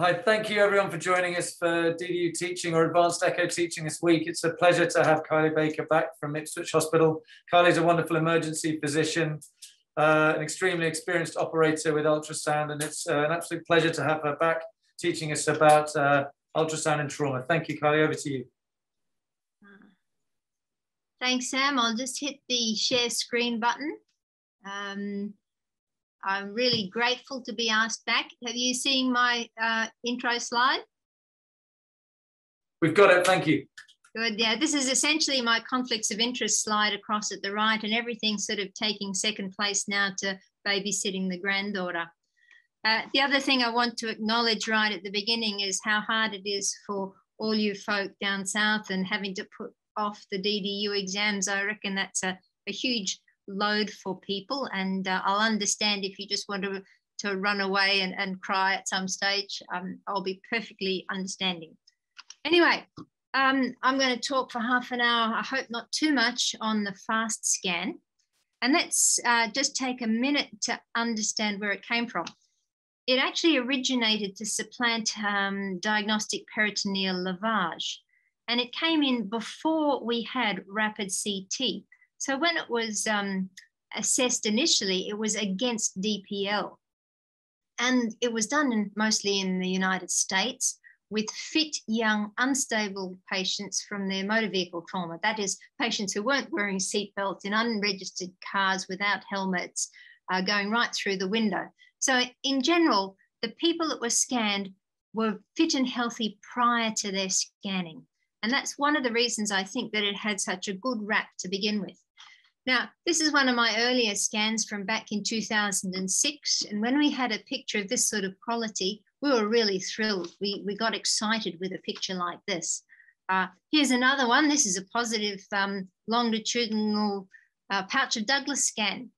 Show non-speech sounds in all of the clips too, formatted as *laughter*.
Hi, thank you everyone for joining us for DDU teaching or advanced echo teaching this week. It's a pleasure to have Kylie Baker back from Ipswich Hospital. Kylie's a wonderful emergency physician, uh, an extremely experienced operator with ultrasound, and it's uh, an absolute pleasure to have her back teaching us about uh, ultrasound and trauma. Thank you, Kylie, over to you. Thanks, Sam. I'll just hit the share screen button. Um, I'm really grateful to be asked back. Have you seen my uh, intro slide? We've got it, thank you. Good, yeah, this is essentially my conflicts of interest slide across at the right and everything sort of taking second place now to babysitting the granddaughter. Uh, the other thing I want to acknowledge right at the beginning is how hard it is for all you folk down south and having to put off the DDU exams. I reckon that's a, a huge load for people. And uh, I'll understand if you just want to, to run away and, and cry at some stage. Um, I'll be perfectly understanding. Anyway, um, I'm going to talk for half an hour, I hope not too much, on the FAST scan. And let's uh, just take a minute to understand where it came from. It actually originated to supplant um, diagnostic peritoneal lavage. And it came in before we had rapid CT. So when it was um, assessed initially, it was against DPL. And it was done in, mostly in the United States with fit, young, unstable patients from their motor vehicle trauma. That is, patients who weren't wearing seatbelts in unregistered cars without helmets, uh, going right through the window. So, in general, the people that were scanned were fit and healthy prior to their scanning. And that's one of the reasons I think that it had such a good rap to begin with. Now, this is one of my earlier scans from back in 2006. And when we had a picture of this sort of quality, we were really thrilled. We, we got excited with a picture like this. Uh, here's another one. This is a positive um, longitudinal uh, pouch of Douglas scan.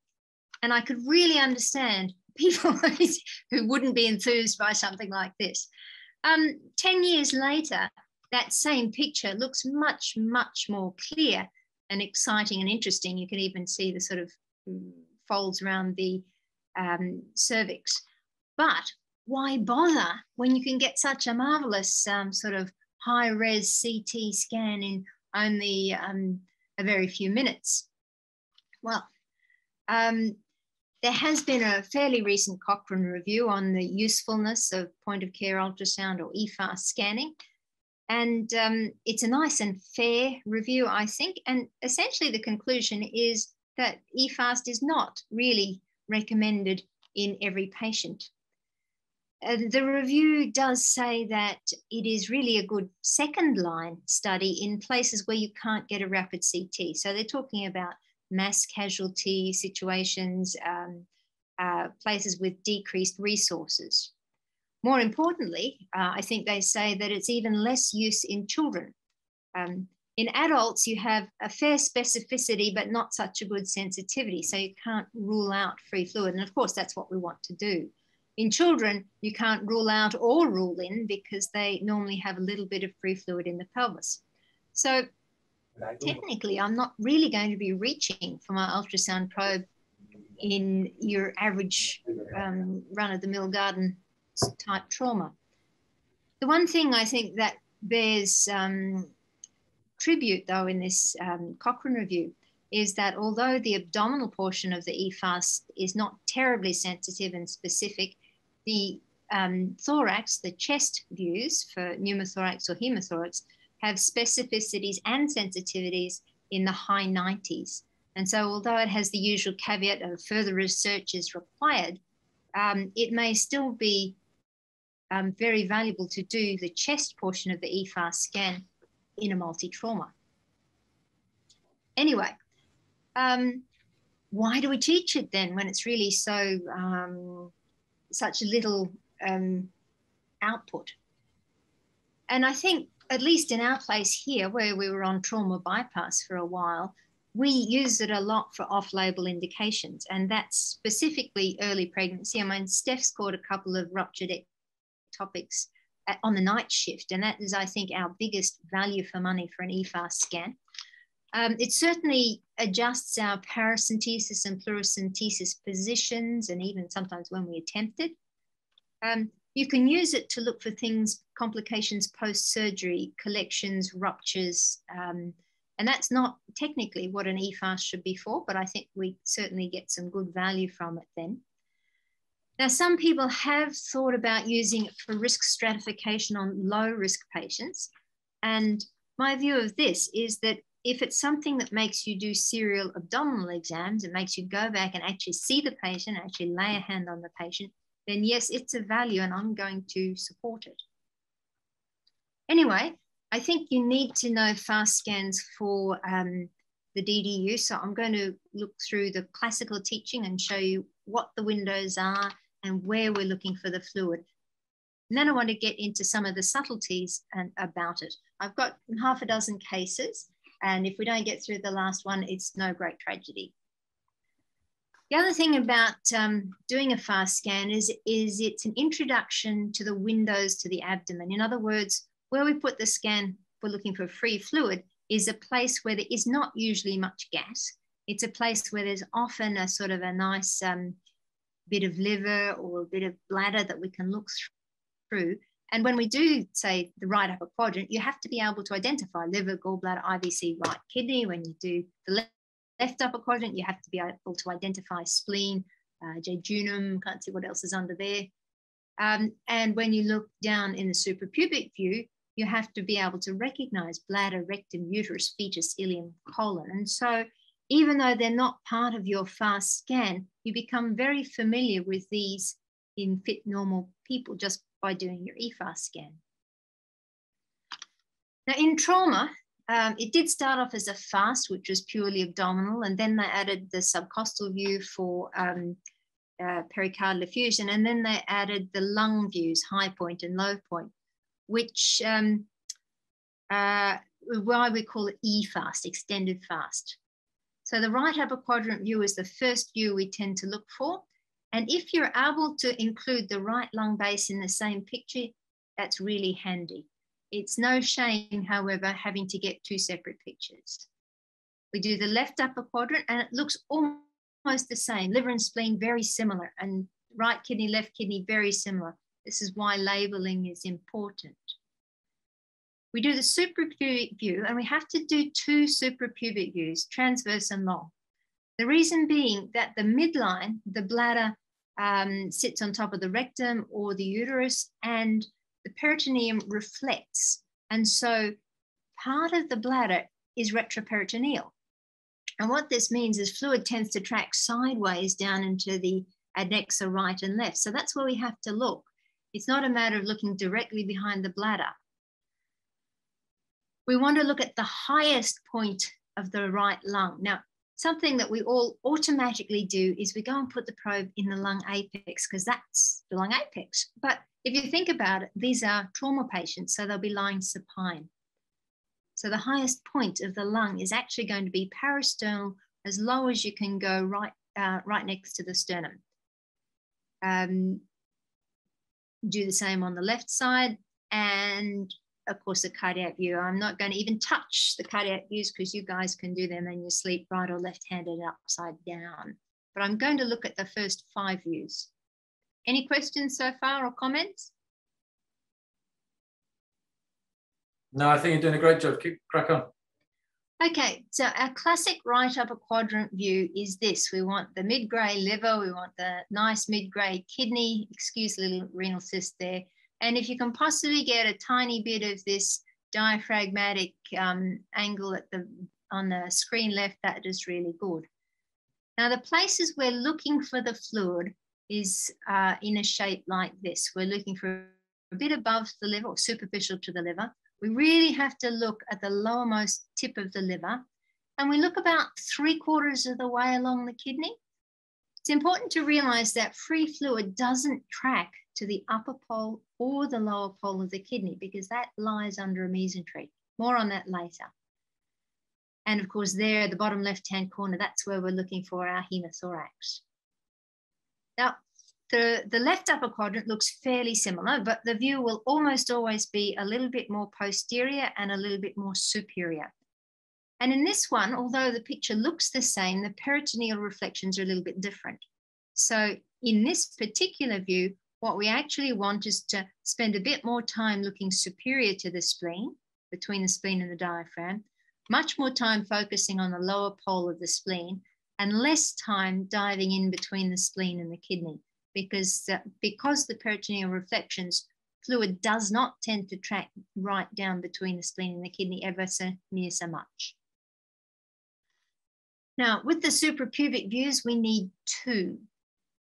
And I could really understand *laughs* people who wouldn't be enthused by something like this. Um, 10 years later, that same picture looks much, much more clear and exciting and interesting. You can even see the sort of folds around the um, cervix. But why bother when you can get such a marvelous um, sort of high res CT scan in only um, a very few minutes? Well, um, there has been a fairly recent Cochrane review on the usefulness of point of care ultrasound or EFAST scanning. And um, it's a nice and fair review, I think. And essentially, the conclusion is that EFAST is not really recommended in every patient. Uh, the review does say that it is really a good second line study in places where you can't get a rapid CT. So they're talking about mass casualty situations, um, uh, places with decreased resources. More importantly, uh, I think they say that it's even less use in children. Um, in adults, you have a fair specificity, but not such a good sensitivity. So you can't rule out free fluid. And of course, that's what we want to do. In children, you can't rule out or rule in because they normally have a little bit of free fluid in the pelvis. So technically, I'm not really going to be reaching for my ultrasound probe in your average um, run of the mill garden type trauma. The one thing I think that bears um, tribute, though, in this um, Cochrane review is that although the abdominal portion of the EFAST is not terribly sensitive and specific, the um, thorax, the chest views for pneumothorax or hemothorax, have specificities and sensitivities in the high 90s. And so, although it has the usual caveat of further research is required, um, it may still be um, very valuable to do the chest portion of the EFAST scan in a multi-trauma. Anyway, um, why do we teach it then when it's really so um, such a little um, output? And I think, at least in our place here, where we were on trauma bypass for a while, we use it a lot for off-label indications, and that's specifically early pregnancy. I mean, Steph's scored a couple of ruptured ectopics on the night shift. And that is, I think, our biggest value for money for an EFAST scan. Um, it certainly adjusts our paracentesis and pleurocentesis positions, and even sometimes when we attempt it. Um, you can use it to look for things, complications post-surgery, collections, ruptures, um, and that's not technically what an EFAST should be for, but I think we certainly get some good value from it then. Now, some people have thought about using it for risk stratification on low risk patients. And my view of this is that if it's something that makes you do serial abdominal exams, it makes you go back and actually see the patient, actually lay a hand on the patient, then yes, it's a value and I'm going to support it. Anyway, I think you need to know fast scans for um, the DDU. So I'm going to look through the classical teaching and show you what the windows are and where we're looking for the fluid. And then I want to get into some of the subtleties and about it. I've got half a dozen cases, and if we don't get through the last one, it's no great tragedy. The other thing about um, doing a fast scan is, is it's an introduction to the windows to the abdomen. In other words, where we put the scan, we're looking for free fluid, is a place where there is not usually much gas. It's a place where there's often a sort of a nice um, bit of liver or a bit of bladder that we can look through. And when we do say the right upper quadrant, you have to be able to identify liver, gallbladder, IVC, right kidney. When you do the left upper quadrant, you have to be able to identify spleen, uh, jejunum, can't see what else is under there. Um, and when you look down in the suprapubic view, you have to be able to recognize bladder, rectum, uterus, fetus, ileum, colon. And so even though they're not part of your fast scan, you become very familiar with these in fit normal people just by doing your EFAST scan. Now in trauma, um, it did start off as a fast, which was purely abdominal, and then they added the subcostal view for um, uh, pericardial effusion, and then they added the lung views, high point and low point which um, uh, why we call it E-fast, extended fast. So the right upper quadrant view is the first view we tend to look for. And if you're able to include the right lung base in the same picture, that's really handy. It's no shame, however, having to get two separate pictures. We do the left upper quadrant and it looks almost the same. Liver and spleen, very similar, and right kidney, left kidney, very similar. This is why labeling is important. We do the suprapubic view and we have to do two suprapubic views, transverse and long. The reason being that the midline, the bladder um, sits on top of the rectum or the uterus and the peritoneum reflects. And so part of the bladder is retroperitoneal. And what this means is fluid tends to track sideways down into the adnexa right and left. So that's where we have to look. It's not a matter of looking directly behind the bladder. We want to look at the highest point of the right lung. Now, something that we all automatically do is we go and put the probe in the lung apex because that's the lung apex. But if you think about it, these are trauma patients, so they'll be lying supine. So the highest point of the lung is actually going to be parasternal, as low as you can go right, uh, right next to the sternum. Um, do the same on the left side and of course the cardiac view. I'm not going to even touch the cardiac views because you guys can do them in your sleep right or left-handed upside down. But I'm going to look at the first five views. Any questions so far or comments? No, I think you're doing a great job. Keep crack on. Okay, so our classic right upper quadrant view is this. We want the mid-grey liver, we want the nice mid-grey kidney, excuse the little renal cyst there. And if you can possibly get a tiny bit of this diaphragmatic um, angle at the on the screen left, that is really good. Now the places we're looking for the fluid is uh, in a shape like this. We're looking for a bit above the liver or superficial to the liver we really have to look at the lowermost tip of the liver and we look about three quarters of the way along the kidney. It's important to realize that free fluid doesn't track to the upper pole or the lower pole of the kidney because that lies under a mesentery. More on that later. And of course, there, at the bottom left-hand corner, that's where we're looking for our hemothorax. Now, the, the left upper quadrant looks fairly similar, but the view will almost always be a little bit more posterior and a little bit more superior. And in this one, although the picture looks the same, the peritoneal reflections are a little bit different. So in this particular view, what we actually want is to spend a bit more time looking superior to the spleen, between the spleen and the diaphragm, much more time focusing on the lower pole of the spleen, and less time diving in between the spleen and the kidney, because, uh, because the peritoneal reflections fluid does not tend to track right down between the spleen and the kidney ever so near so much. Now, with the suprapubic views, we need two.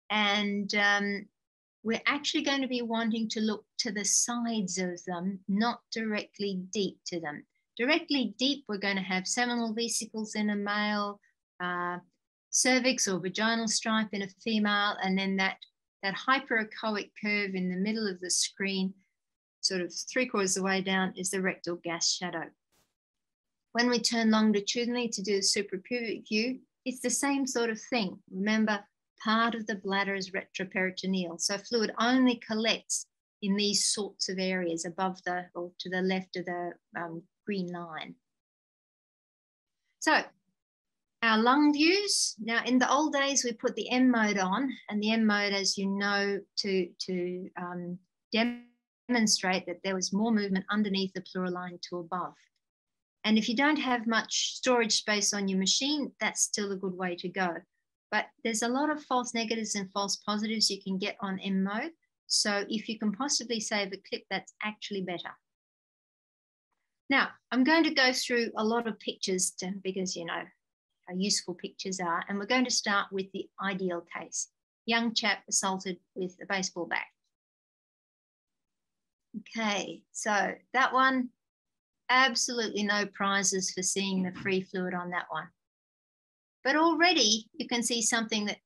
And um, we're actually going to be wanting to look to the sides of them, not directly deep to them. Directly deep, we're going to have seminal vesicles in a male, uh, cervix or vaginal stripe in a female, and then that, that hyperechoic curve in the middle of the screen, sort of three quarters of the way down, is the rectal gas shadow. When we turn longitudinally to do the suprapubic view, it's the same sort of thing. Remember, part of the bladder is retroperitoneal. So fluid only collects in these sorts of areas above the or to the left of the um, green line. So our lung views. Now, in the old days, we put the M mode on, and the M mode, as you know, to, to um, demonstrate that there was more movement underneath the pleural line to above. And if you don't have much storage space on your machine, that's still a good way to go. But there's a lot of false negatives and false positives you can get on M mode. So if you can possibly save a clip, that's actually better. Now, I'm going to go through a lot of pictures to, because, you know, how useful pictures are. And we're going to start with the ideal case. Young chap assaulted with a baseball bat. Okay, so that one, absolutely no prizes for seeing the free fluid on that one. But already you can see something that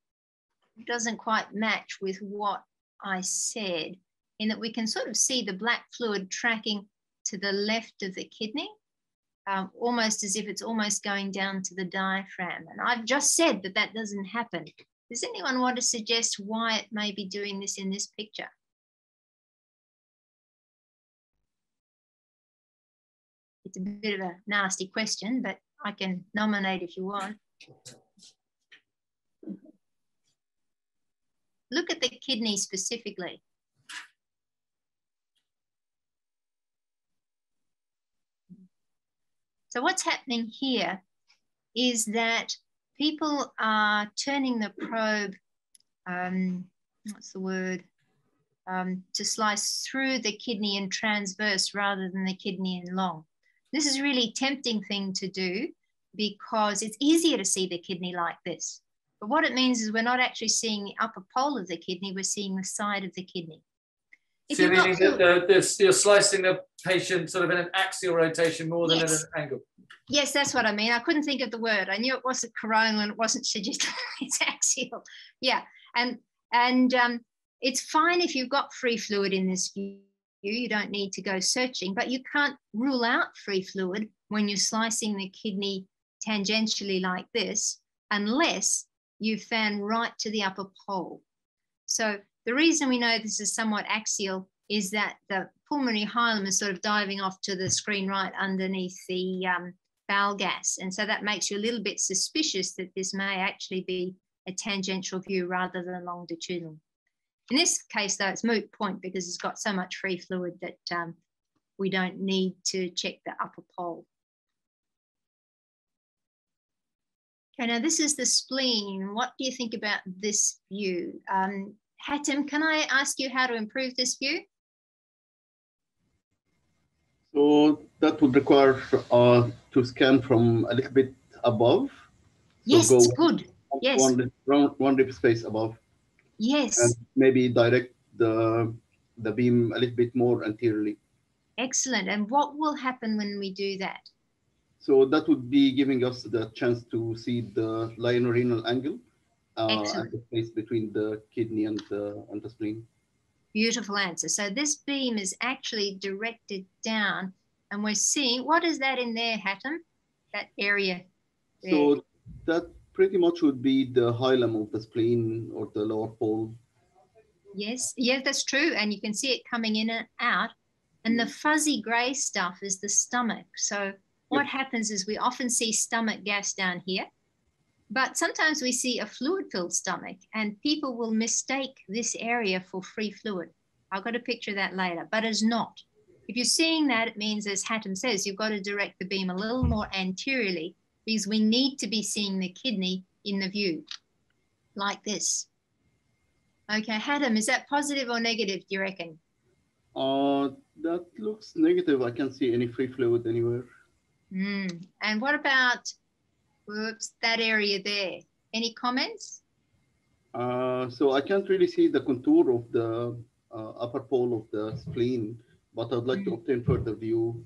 doesn't quite match with what I said, in that we can sort of see the black fluid tracking to the left of the kidney, um, almost as if it's almost going down to the diaphragm. And I've just said that that doesn't happen. Does anyone want to suggest why it may be doing this in this picture? It's a bit of a nasty question, but I can nominate if you want. Look at the kidney specifically. So what's happening here is that people are turning the probe, um, what's the word, um, to slice through the kidney in transverse rather than the kidney in long. This is really tempting thing to do because it's easier to see the kidney like this. But what it means is we're not actually seeing the upper pole of the kidney, we're seeing the side of the kidney. If so you're meaning that the, the, you're slicing the patient sort of in an axial rotation more than yes. at an angle? Yes, that's what I mean. I couldn't think of the word. I knew it wasn't coronal and it wasn't sagittal. *laughs* it's axial. Yeah, and and um, it's fine if you've got free fluid in this view. You don't need to go searching, but you can't rule out free fluid when you're slicing the kidney tangentially like this, unless you fan right to the upper pole. So the reason we know this is somewhat axial is that the pulmonary hilum is sort of diving off to the screen right underneath the um, bowel gas. And so that makes you a little bit suspicious that this may actually be a tangential view rather than longitudinal. In this case, though, it's moot point because it's got so much free fluid that um, we don't need to check the upper pole. Okay, now this is the spleen. What do you think about this view? Um, Hatem, can I ask you how to improve this view? So that would require uh, to scan from a little bit above. Yes, so good. One, yes. One, one rib space above. Yes. And maybe direct the the beam a little bit more anteriorly. Excellent. And what will happen when we do that? So that would be giving us the chance to see the lienorenal angle uh, at the space between the kidney and the, and the spleen. Beautiful answer. So this beam is actually directed down and we're seeing, what is that in there, Hatem? That area there. So that pretty much would be the hilum of the spleen or the lower pole. Yes, yeah, that's true. And you can see it coming in and out. And the fuzzy gray stuff is the stomach. So what yep. happens is we often see stomach gas down here. But sometimes we see a fluid filled stomach and people will mistake this area for free fluid. I've got a picture of that later, but it's not. If you're seeing that, it means, as Hatem says, you've got to direct the beam a little more anteriorly because we need to be seeing the kidney in the view, like this. Okay, Hatem, is that positive or negative, do you reckon? Uh, that looks negative. I can't see any free fluid anywhere. Mm. And what about whoops, that area there? Any comments? Uh, so I can't really see the contour of the uh, upper pole of the spleen but I'd like mm. to obtain further view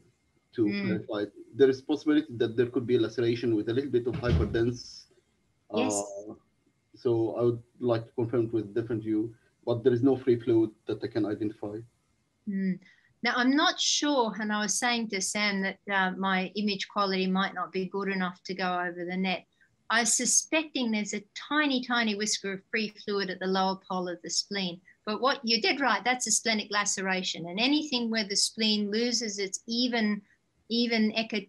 to mm. clarify. There is possibility that there could be a laceration with a little bit of hyperdense. Yes. Uh, so I would like to confirm with different view, but there is no free fluid that I can identify. Mm. Now, I'm not sure, and I was saying to Sam that uh, my image quality might not be good enough to go over the net. I'm suspecting there's a tiny, tiny whisker of free fluid at the lower pole of the spleen. But what you did right, that's a splenic laceration. And anything where the spleen loses its even, even echo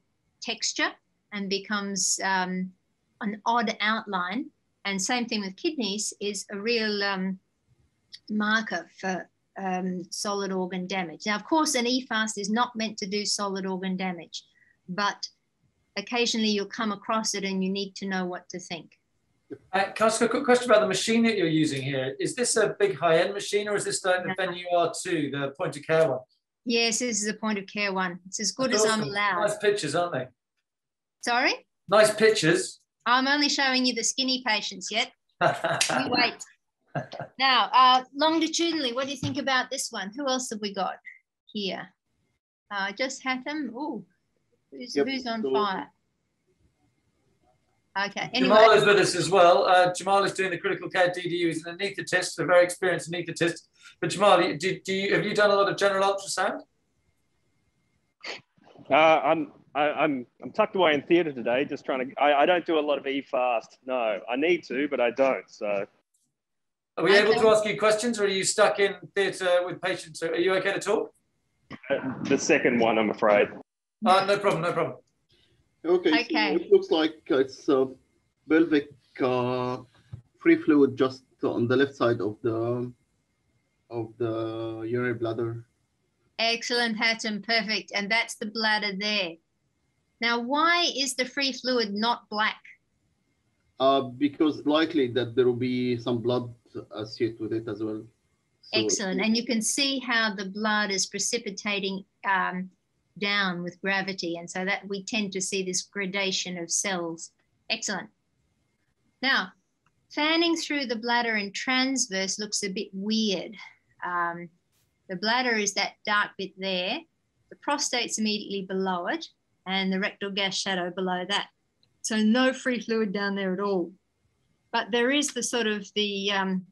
texture and becomes um, an odd outline, and same thing with kidneys, is a real um, marker for um, solid organ damage. Now, of course, an EFAST is not meant to do solid organ damage, but occasionally you'll come across it and you need to know what to think. Uh, can I ask a quick question about the machine that you're using here? Is this a big high-end machine or is this like the no. Venue R2, the point of care one? Yes, this is a point of care one. It's as good That's as awesome. I'm allowed. Nice pictures, aren't they? Sorry? Nice pictures. I'm only showing you the skinny patients yet. *laughs* you wait. Now, uh, longitudinally, what do you think about this one? Who else have we got here? Uh, just Hatem. Oh, who's, yep. who's on so, fire? Okay. Anyway. Jamal is with us as well. Uh, Jamal is doing the critical care DDU. He's an anaesthetist, a very experienced anaesthetist. But Jamal, do, do you, have you done a lot of general ultrasound? Uh, I'm I, am I'm, I'm tucked away in theatre today, just trying to. I, I don't do a lot of e-fast. No, I need to, but I don't. So. Are we able to ask you questions, or are you stuck in theatre with patients? Are you okay to talk? Uh, the second one, I'm afraid. Uh, no problem. No problem. Okay, okay. So it looks like it's a pelvic uh, free fluid just on the left side of the of the urinary bladder. Excellent, Hatem, perfect. And that's the bladder there. Now, why is the free fluid not black? Uh, because likely that there will be some blood associated with it as well. So Excellent. And you can see how the blood is precipitating um, down with gravity. And so that we tend to see this gradation of cells. Excellent. Now, fanning through the bladder in transverse looks a bit weird. Um, the bladder is that dark bit there. The prostate's immediately below it and the rectal gas shadow below that. So no free fluid down there at all. But there is the sort of the um,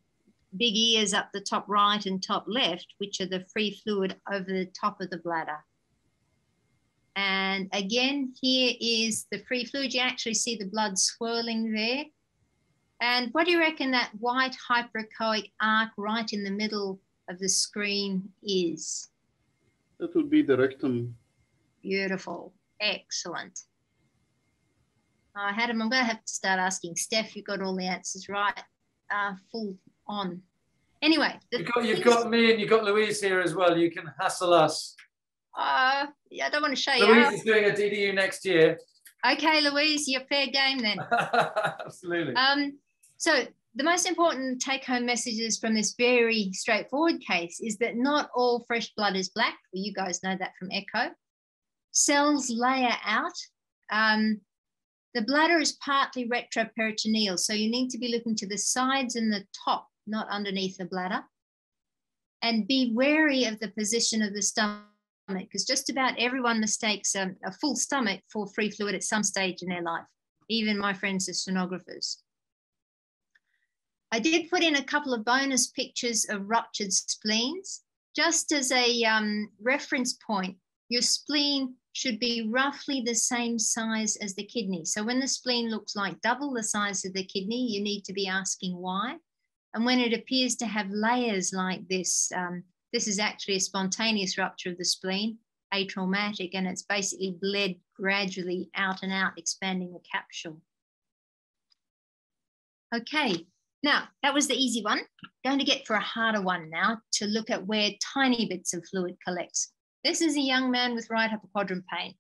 big ears up the top right and top left, which are the free fluid over the top of the bladder. And again, here is the free fluid. You actually see the blood swirling there. And what do you reckon that white hyperechoic arc right in the middle of the screen is? That would be the rectum. Beautiful. Excellent. I had him. I'm going to have to start asking Steph. You got all the answers right. Uh, full on. Anyway, you've got, you've got me and you've got Louise here as well. You can hassle us. Uh, yeah, I don't want to show Louise you. Louise is doing a DDU next year. Okay, Louise, you're fair game then. *laughs* Absolutely. Um, so the most important take-home messages from this very straightforward case is that not all fresh blood is black. Well, you guys know that from echo. Cells layer out. Um, the bladder is partly retroperitoneal, so you need to be looking to the sides and the top, not underneath the bladder. And be wary of the position of the stomach because just about everyone mistakes um, a full stomach for free fluid at some stage in their life, even my friends, the sonographers. I did put in a couple of bonus pictures of ruptured spleens. Just as a um, reference point, your spleen should be roughly the same size as the kidney. So when the spleen looks like double the size of the kidney, you need to be asking why. And when it appears to have layers like this, um, this is actually a spontaneous rupture of the spleen, atraumatic, and it's basically bled gradually out and out, expanding the capsule. Okay, now that was the easy one. Going to get for a harder one now to look at where tiny bits of fluid collects. This is a young man with right upper quadrant pain.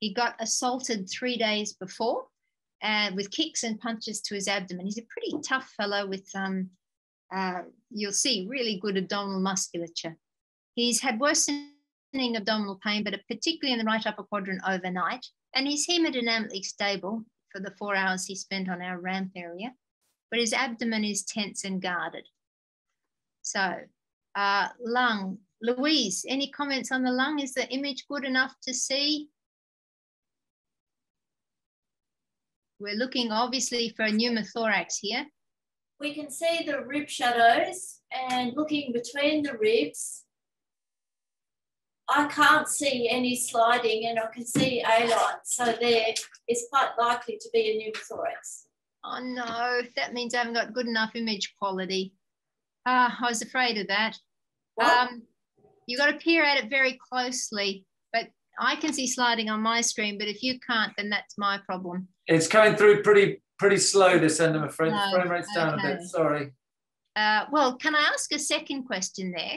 He got assaulted three days before uh, with kicks and punches to his abdomen. He's a pretty tough fellow with, um, uh, you'll see, really good abdominal musculature. He's had worsening abdominal pain, but particularly in the right upper quadrant overnight. And he's hemodynamically stable for the four hours he spent on our ramp area, but his abdomen is tense and guarded. So, uh, lung. Louise, any comments on the lung? Is the image good enough to see? We're looking obviously for a pneumothorax here. We can see the rib shadows and looking between the ribs, I can't see any sliding and I can see A line. So there is quite likely to be a pneumothorax. Oh no, that means I haven't got good enough image quality. Uh, I was afraid of that. Um, you got to peer at it very closely, but I can see sliding on my screen, but if you can't, then that's my problem. It's coming through pretty pretty slow this end, I'm afraid. No, the frame rate's down a bit. Sorry. Uh, well, can I ask a second question there?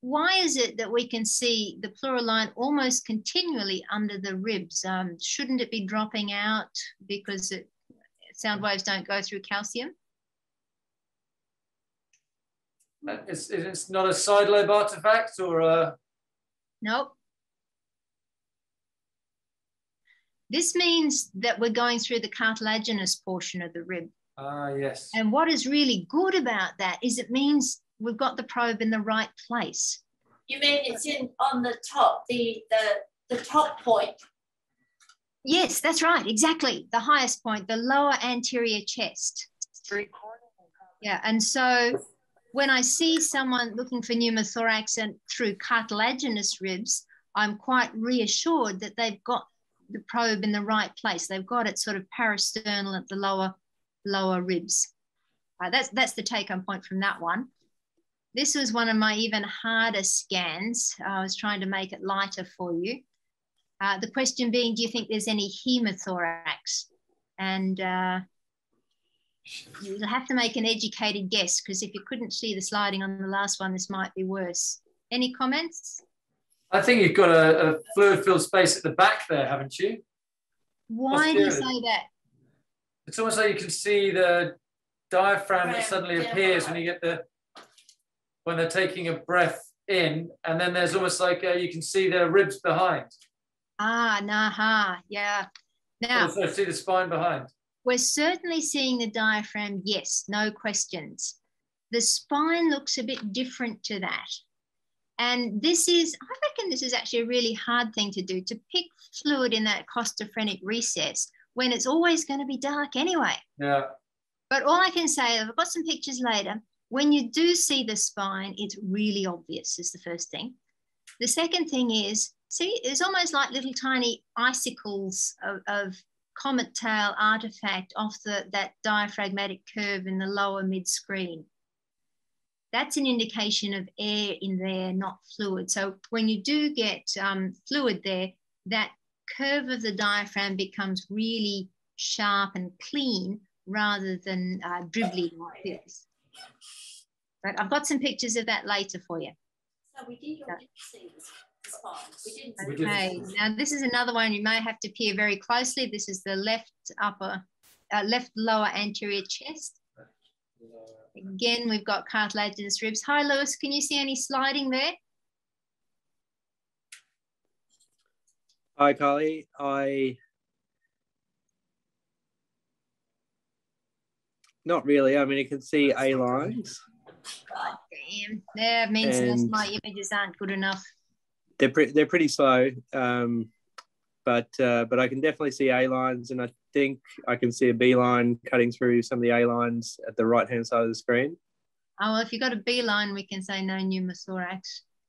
Why is it that we can see the pleural line almost continually under the ribs? Um, shouldn't it be dropping out because it, sound waves don't go through calcium? It's, it's not a side lobe artifact or a. Nope. This means that we're going through the cartilaginous portion of the rib. Ah, yes. And what is really good about that is it means we've got the probe in the right place. You mean it's in on the top, the the the top point. Yes, that's right, exactly. The highest point, the lower anterior chest. Yeah, and so when I see someone looking for pneumothorax and through cartilaginous ribs, I'm quite reassured that they've got the probe in the right place. They've got it sort of parasternal at the lower lower ribs. Uh, that's that's the take-home point from that one. This was one of my even harder scans. I was trying to make it lighter for you. Uh, the question being, do you think there's any hemothorax? And uh, you'll have to make an educated guess because if you couldn't see the sliding on the last one, this might be worse. Any comments? I think you've got a, a fluid filled space at the back there, haven't you? Why do you say that? It's almost like you can see the diaphragm that suddenly yeah. appears when you get the when they're taking a breath in, and then there's almost like uh, you can see their ribs behind. Ah, naha, yeah. Now, Also see the spine behind. We're certainly seeing the diaphragm, yes, no questions. The spine looks a bit different to that. And this is, I reckon this is actually a really hard thing to do, to pick fluid in that costophrenic recess when it's always going to be dark anyway. Yeah. But all I can say, I've got some pictures later. When you do see the spine, it's really obvious, is the first thing. The second thing is, see, it's almost like little tiny icicles of, of comet tail artifact off the, that diaphragmatic curve in the lower mid screen. That's an indication of air in there, not fluid. So when you do get um, fluid there, that curve of the diaphragm becomes really sharp and clean rather than uh, dribbly like this. But I've got some pictures of that later for you. So we did or didn't see this the spine. We didn't We did. Okay, now this is another one you may have to peer very closely. This is the left upper, uh, left lower anterior chest. Again, we've got cartilaginous ribs. Hi, Lewis, can you see any sliding there? Hi, Carly. I not really. I mean, you can see A lines. God damn, that means And- my images aren't good enough. They're pretty. They're pretty slow. Um, but uh, but I can definitely see A lines, and I think I can see a B line cutting through some of the A lines at the right hand side of the screen. Oh, well, if you've got a B line, we can say no pneumothorax.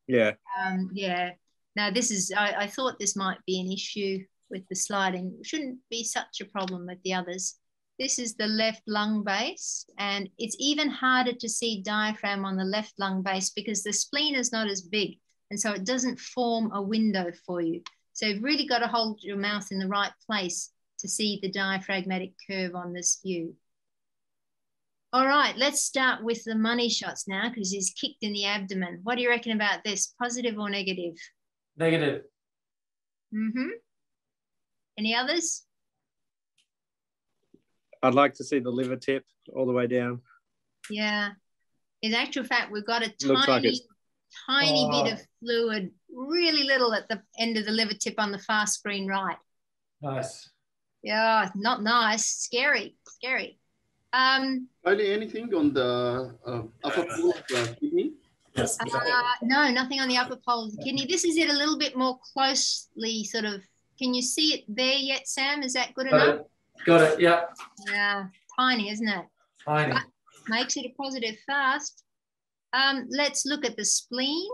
Yeah. Um, yeah. Now this is. I, I thought this might be an issue with the sliding. Shouldn't be such a problem with the others. This is the left lung base, and it's even harder to see diaphragm on the left lung base because the spleen is not as big, and so it doesn't form a window for you. So you've really got to hold your mouth in the right place to see the diaphragmatic curve on this view. All right, let's start with the money shots now because he's kicked in the abdomen. What do you reckon about this? Positive or negative? Negative. Mm-hmm. Any others? I'd like to see the liver tip all the way down. Yeah. In actual fact, we've got a Looks like tiny, it's- tiny Oh. bit of fluid, really little at the end of the liver tip on the far screen right. Nice. Yeah, not nice. Scary, scary. Um, Kylie, anything on the uh, upper pole of the kidney? Yes. uh, no, nothing on the upper pole of the kidney. This is it a little bit more closely, sort of. Can you see it there yet, Sam? Is that good Got enough? it. Got it. Yeah. Yeah, tiny, isn't it? Tiny. makes it a positive fast. Um, let's look at the spleen.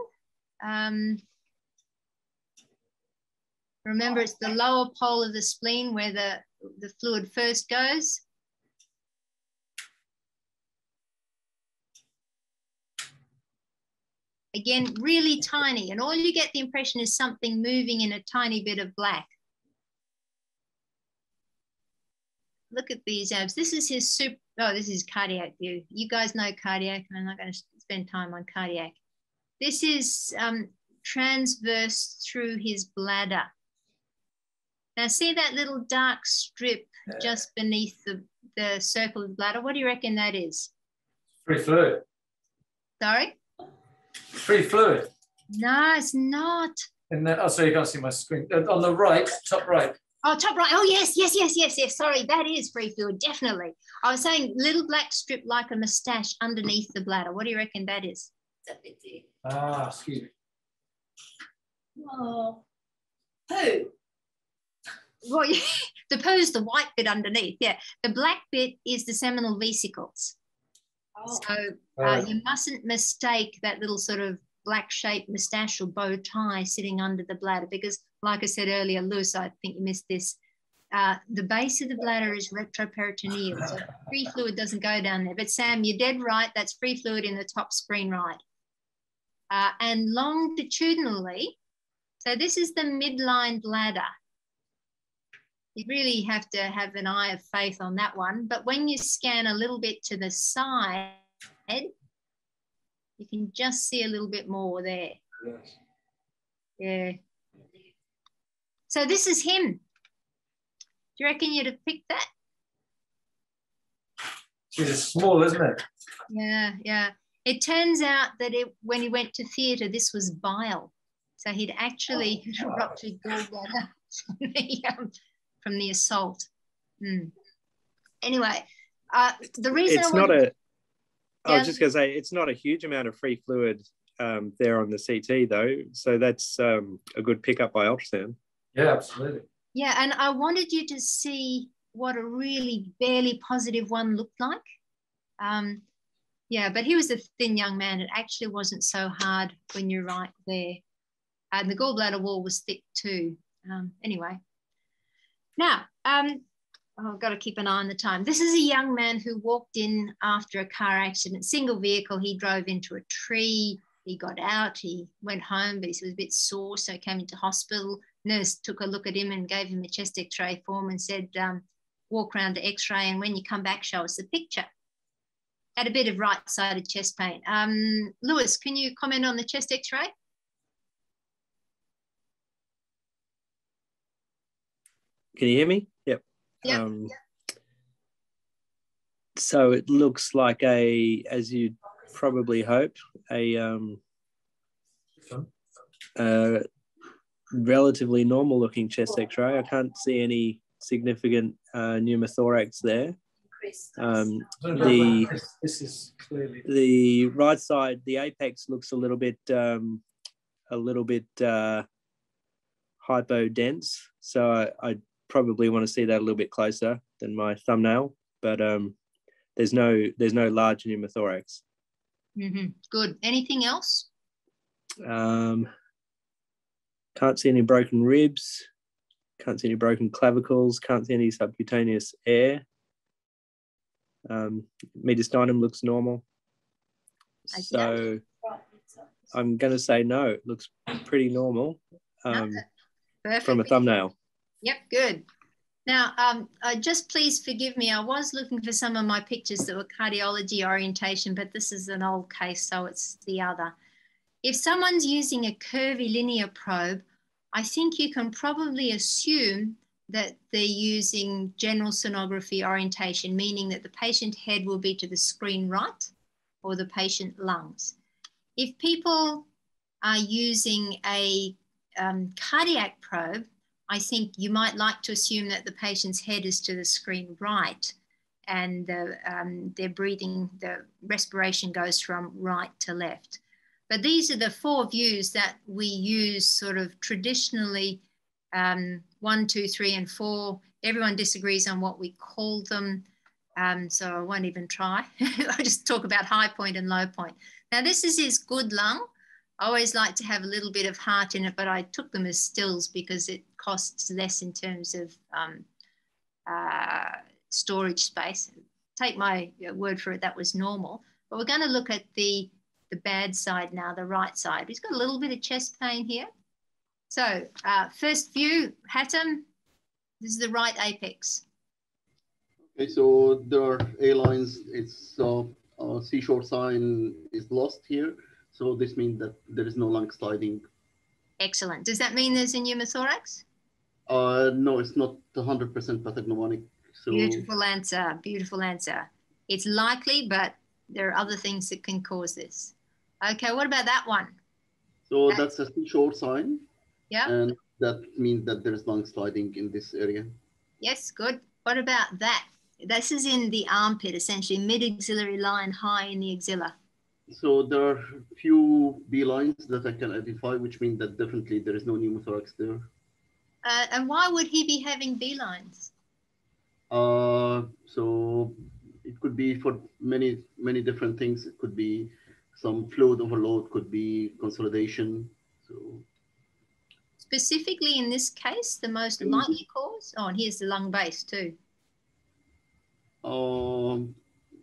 Um, remember, it's the lower pole of the spleen where the, the fluid first goes. Again, really tiny, and all you get the impression is something moving in a tiny bit of black. Look at these abs. This is his super, oh, this is cardiac view. You guys know cardiac. And I'm not going to spend time on cardiac. This is um, transverse through his bladder. Now, see that little dark strip just beneath the, the circle of the bladder? What do you reckon that is? Free fluid. Sorry? Free fluid. No, it's not. And then, oh, sorry, you can't see my screen. Uh, On the right, top right. Oh, top right. Oh, yes, yes, yes, yes, yes. Sorry, that is free fluid, definitely. I was saying little black strip like a mustache underneath the bladder. What do you reckon that is? It's a. Ah, excuse me. Oh, poo. Well, *laughs* the poo's the white bit underneath. Yeah, the black bit is the seminal vesicles. Oh, So uh, you mustn't mistake that little sort of black shaped moustache or bow tie sitting under the bladder because, like I said earlier, Lewis, I think you missed this. Uh, the base of the bladder is retroperitoneal, so free fluid doesn't go down there. But Sam, you're dead right. That's free fluid in the top screen right. Uh, and longitudinally, so this is the midline bladder. You really have to have an eye of faith on that one. But when you scan a little bit to the side, you can just see a little bit more there. Yes. Yeah. So this is him. Do you reckon you'd have picked that? She's small, isn't it? Yeah, yeah. It turns out that it, when he went to theatre, this was bile. So he'd actually ruptured gallbladder from the, um, from the assault. Hmm. Anyway, uh, the reason It's I not wanted- a. I Yeah. was just going to say it's not a huge amount of free fluid um, there on the CT though, so that's um, a good pickup by ultrasound. Yeah, absolutely. Yeah, and I wanted you to see what a really barely positive one looked like. Um, yeah, but he was a thin young man. It actually wasn't so hard when you're right there. And the gallbladder wall was thick too. Um, anyway, now um, oh, I've got to keep an eye on the time. This is a young man who walked in after a car accident, single vehicle. He drove into a tree. He got out. He went home, but he was a bit sore, so he came into hospital nurse took a look at him and gave him a chest x-ray form and said, um, walk around the x-ray and when you come back, show us the picture. Had a bit of right-sided chest pain. Um, Lewis, can you comment on the chest x-ray? Can you hear me? Yep. Yep, Um, so it looks like a, as you probably hoped, a um, uh, relatively normal looking chest x-ray. I can't see any significant uh, pneumothorax there. Um, I don't know The- This, this is clearly. the right side, the apex looks a little bit, um, a little bit uh, hypodense. So I, I probably want to see that a little bit closer than my thumbnail. But um, there's no, there's no large pneumothorax. Mm-hmm. Good. Anything else? Um, can't see any broken ribs. Can't see any broken clavicles. Can't see any subcutaneous air. Um, mediastinum looks normal. I see that. So I'm going to say no. It looks pretty normal um, from a thumbnail. Yep, good. Now, um, uh, just please forgive me. I was looking for some of my pictures that were cardiology orientation, but this is an old case, so it's the other. If someone's using a curvilinear probe, I think you can probably assume that they're using general sonography orientation, meaning that the patient head will be to the screen right or the patient lungs. If people are using a um, cardiac probe, I think you might like to assume that the patient's head is to the screen right and the, um, their breathing, the respiration goes from right to left. But these are the four views that we use sort of traditionally um, one, two, three, and four. Everyone disagrees on what we call them. Um, so I won't even try. *laughs* I'll just talk about high point and low point. Now this is his good lung. I always like to have a little bit of heart in it, but I took them as stills because it costs less in terms of um, uh, storage space. Take my word for it, that was normal. But we're going to look at the, the bad side now, the right side. He's got a little bit of chest pain here. So uh, first view, Hatem, this is the right apex. Okay, so there are A lines, it's uh, uh, seashore sign is lost here. So this means that there is no lung sliding. Excellent. Does that mean there's a pneumothorax? Uh, no, it's not 100% pathognomonic. So... Beautiful answer, beautiful answer. It's likely, but there are other things that can cause this. Okay, what about that one? So that's, that's a seashore sign. Yeah. And that means that there's lung sliding in this area. Yes, good. What about that? This is in the armpit, essentially mid-axillary line high in the axilla. So there are few B lines that I can identify, which means that definitely there is no pneumothorax there. Uh, and why would he be having B lines? Uh, so it could be for many, many different things. It could be some fluid overload, could be consolidation. So Specifically in this case, the most mm-hmm. likely cause? Oh, and here's the lung base too. Um,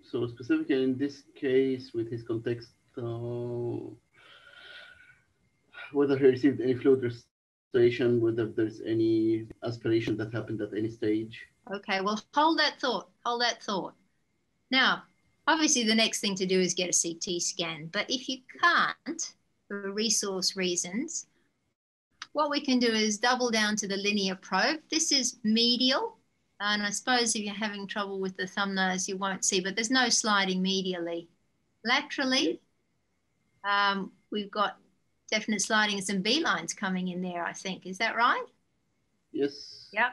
so specifically in this case, with his context, uh, whether he received any fluid restoration, whether there's any aspiration that happened at any stage. Okay, well, hold that thought, hold that thought. Now, obviously the next thing to do is get a CT scan, but if you can't, for resource reasons, what we can do is double down to the linear probe. This is medial. And I suppose if you're having trouble with the thumbnails, you won't see, but there's no sliding medially. Laterally, um, we've got definite sliding and some B lines coming in there, I think. Is that right? Yes. Yep.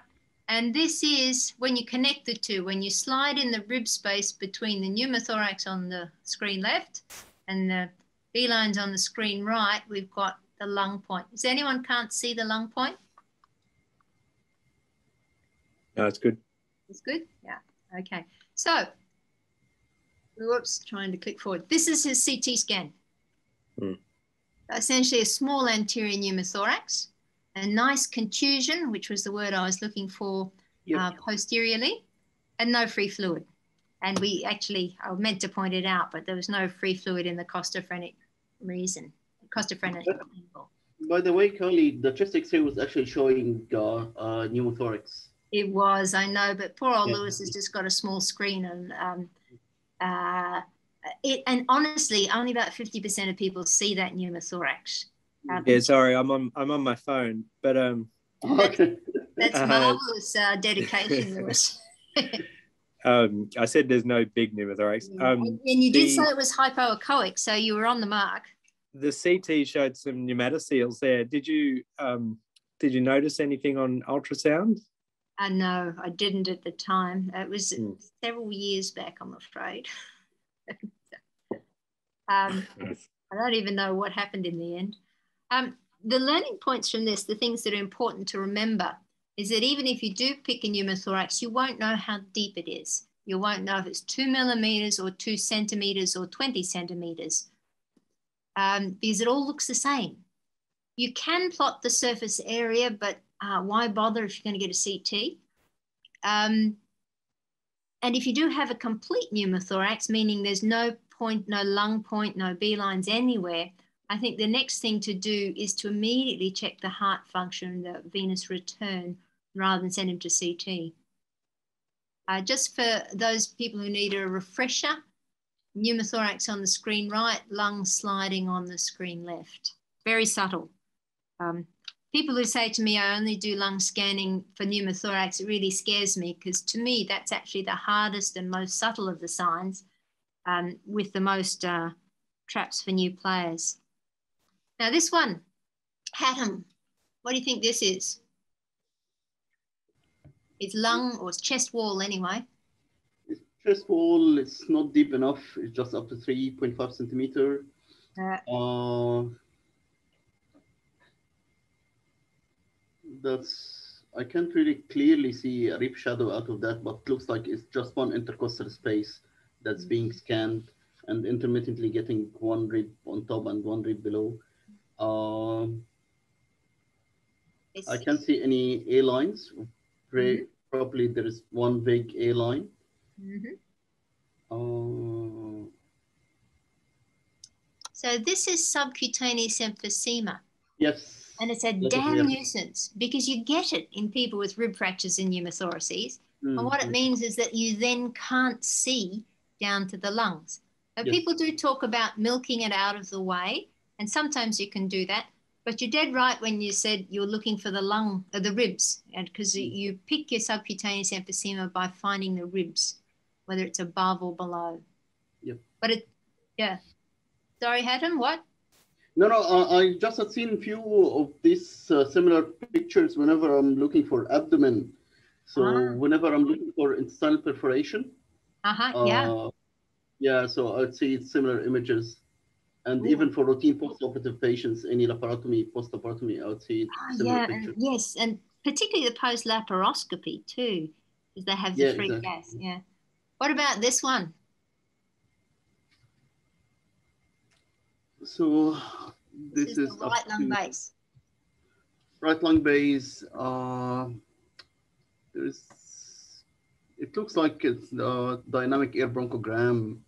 And this is when you connect the two, when you slide in the rib space between the pneumothorax on the screen left and the B lines on the screen right, we've got the lung point. Is anyone can't see the lung point? No, it's good. It's good? Yeah. Okay. So, whoops, trying to click forward. This is his CT scan. Mm. Essentially a small anterior pneumothorax, a nice contusion, which was the word I was looking for yep. uh, posteriorly, and no free fluid. And we actually, I meant to point it out, but there was no free fluid in the costophrenic reason cost-effective By the way, Carly, the chest X-ray was actually showing uh, uh, pneumothorax. It was, I know, but poor old yeah. Lewis has just got a small screen and um, uh, it, and honestly, only about fifty percent of people see that pneumothorax. Yeah, sorry, I'm on I'm on my phone, but um. That's, that's uh, marvelous uh, dedication, *laughs* Lewis. um, I said there's no big pneumothorax. Um, and, and you did the, say it was hypoechoic, so you were on the mark the CT showed some pneumatoceles there. Did you um, did you notice anything on ultrasound? Uh, no, I didn't at the time. It was mm. several years back, I'm afraid. *laughs* um, *laughs* I don't even know what happened in the end. Um, the learning points from this, the things that are important to remember, is that even if you do pick a pneumothorax, you won't know how deep it is. You won't know if it's two millimeters or two centimeters or 20 centimeters um, because it all looks the same. You can plot the surface area, but uh, why bother if you're going to get a CT? Um, and if you do have a complete pneumothorax, meaning there's no point, no lung point, no B lines anywhere, I think the next thing to do is to immediately check the heart function, the venous return, rather than send him to CT. Uh, just for those people who need a refresher, pneumothorax on the screen right, lung sliding on the screen left. Very subtle. Um, people who say to me, I only do lung scanning for pneumothorax, it really scares me because to me, that's actually the hardest and most subtle of the signs um, with the most uh, traps for new players. Now this one, Hatem, what do you think this is? It's lung or it's chest wall anyway. Chest wall, it's not deep enough. It's just up to 3.5 centimeter. Uh, Uh, that's, I can't really clearly see a rib shadow out of that, but looks like it's just one intercostal space that's being scanned and intermittently getting one rib on top and one rib below. Um, I can't see any A lines. Pre- Probably there is one big A line. Mhm. Uh, So this is subcutaneous emphysema. yes. And it's a That is damn real. nuisance because you get it in people with rib fractures and pneumothoraces. And what it Mhm. means is that you then can't see down to the lungs. But Yes. People do talk about milking it out of the way, and sometimes you can do that. But you're dead right when you said you're looking for the lung, or the ribs, and because you pick your subcutaneous emphysema by finding the ribs, whether it's above or below. Yep. But it, yeah. Sorry, Hatem, what? No, no, uh, I just had seen few of these uh, similar pictures whenever I'm looking for abdomen. So Ah. whenever I'm looking for intestinal perforation, Uh huh. yeah. uh, yeah, so I'd see similar images. And Ooh. even for routine post-operative patients, any laparotomy, post-operatomy, I would see similar yeah, and, yes, and particularly the post laparoscopy too, because they have the Yeah, free exactly. gas. Yeah. What about this one? So This, this, is, the right lung base. right lung base. Uh, there's, it looks like it's the dynamic air bronchogram.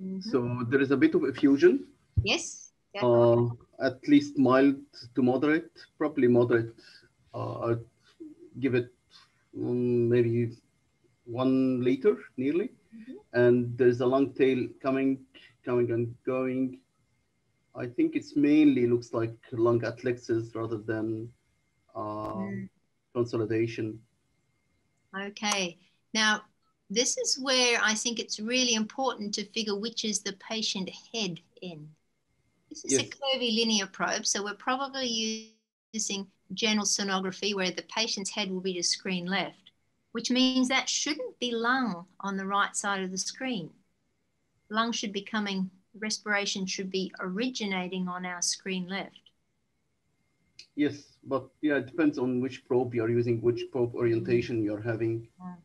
Mhm. So there is a bit of effusion, yes. uh, at least mild to moderate, probably moderate. Uh, I'd give it um, maybe one liter nearly. Mhm. And there's a long tail coming, coming and going. I think it's mainly looks like lung atelectasis rather than uh, Mm. consolidation. Okay. Now, this is where I think it's really important to figure which is the patient head in. This is a Yes. curvilinear probe, so we're probably using general sonography where the patient's head will be to screen left, which means that shouldn't be lung on the right side of the screen. Lung should be coming, respiration should be originating on our screen left. Yes, but yeah, it depends on which probe you're using, which probe orientation you're having. Mm.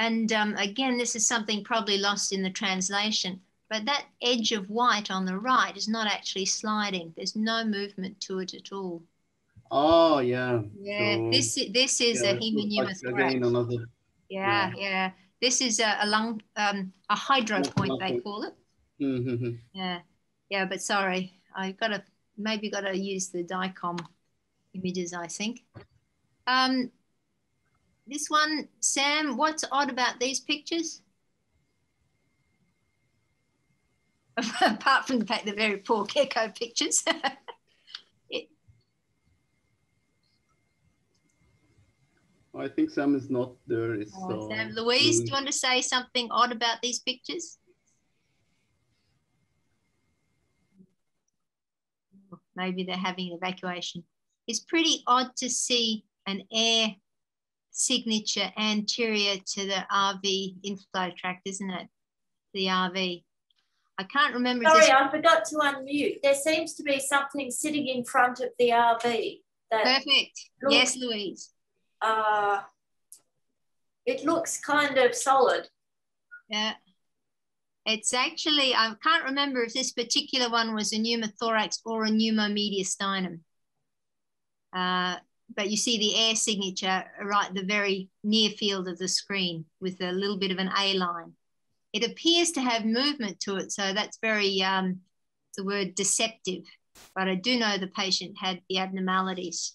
And um, again, this is something probably lost in the translation, but that edge of white on the right is not actually sliding. There's no movement to it at all. Oh, yeah. Yeah, So, this this is yeah, a it like Again, another. Yeah, yeah. This is a, a lung, um, a hydro point they call it. Mm -hmm. Yeah, yeah. But sorry, I've got to maybe got to use the DICOM images. I think. Um, this one, Sam. What's odd about these pictures? *laughs* Apart from the fact they're very poor gecko pictures. *laughs* I think Sam is not there. It's, Oh, uh, Sam, Louise, do you want to say something odd about these pictures? Maybe they're having an evacuation. It's pretty odd to see an air signature anterior to the RV inflow tract, isn't it? The RV. I can't remember Sorry, this I forgot to unmute. There seems to be something sitting in front of the RV that perfect. Look. Yes, Louise. uh, it looks kind of solid. Yeah. It's actually, I can't remember if this particular one was a pneumothorax or a pneumomediastinum. Uh, but you see the air signature right at the very near field of the screen with a little bit of an A line. It appears to have movement to it, so that's very, um, the word deceptive. But I do know the patient had the abnormalities.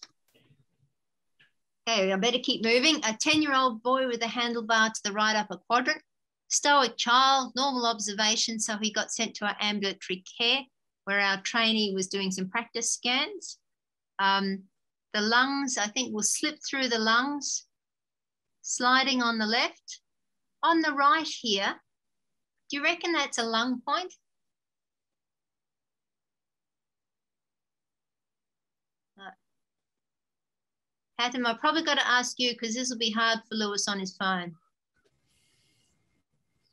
Okay, I better keep moving. A 10-year-old boy with a handlebar to the right upper quadrant, stoic child, normal observation. So he got sent to our ambulatory care where our trainee was doing some practice scans. Um, the lungs, I think, will slip through the lungs, sliding on the left. On the right here, do you reckon that's a lung point? Hatem, I've probably got to ask you because this will be hard for Lewis on his phone.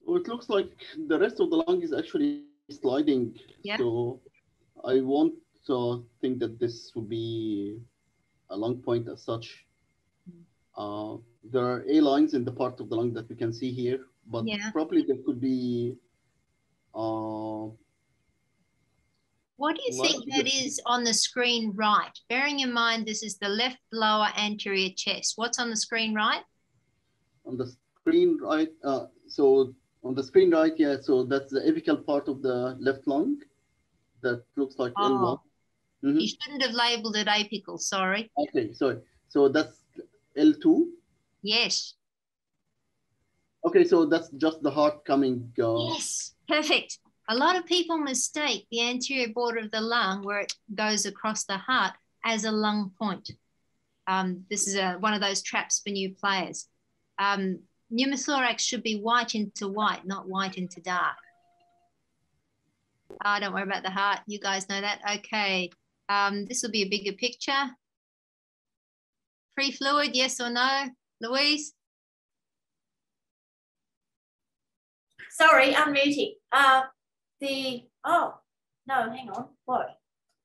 So it looks like the rest of the lung is actually sliding. Yeah. So I won't uh, think that this would be a lung point as such. Uh, there are A lines in the part of the lung that we can see here, but Yeah. probably there could be uh, What do you think that is on the screen right? Bearing in mind this is the left lower anterior chest. What's on the screen right? on the screen right. Uh, so on the screen right, yeah. So that's the apical part of the left lung. That looks like Oh. L1. Mhm. You shouldn't have labeled it apical, sorry. Okay, sorry. So that's L2. Yes, Okay, so that's just the heart coming. Uh, yes, perfect. A lot of people mistake the anterior border of the lung where it goes across the heart as a lung point. Um, this is a, one of those traps for new players. Um, pneumothorax should be white into white, not white into dark. Oh, don't worry about the heart. You guys know that. Okay. Um, this will be a bigger picture. Free fluid, yes or no? Louise? Sorry, unmuting. Uh, the, oh, no, hang on, what?